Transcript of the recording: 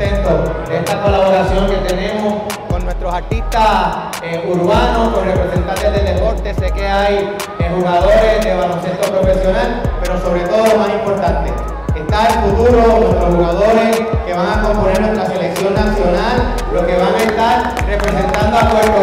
de esta colaboración que tenemos con nuestros artistas eh, urbanos, con representantes del deporte. Sé que hay eh, jugadores de baloncesto profesional, pero sobre todo lo más importante, está el futuro, de nuestros jugadores que van a componer nuestra selección nacional, los que van a estar representando a Puerto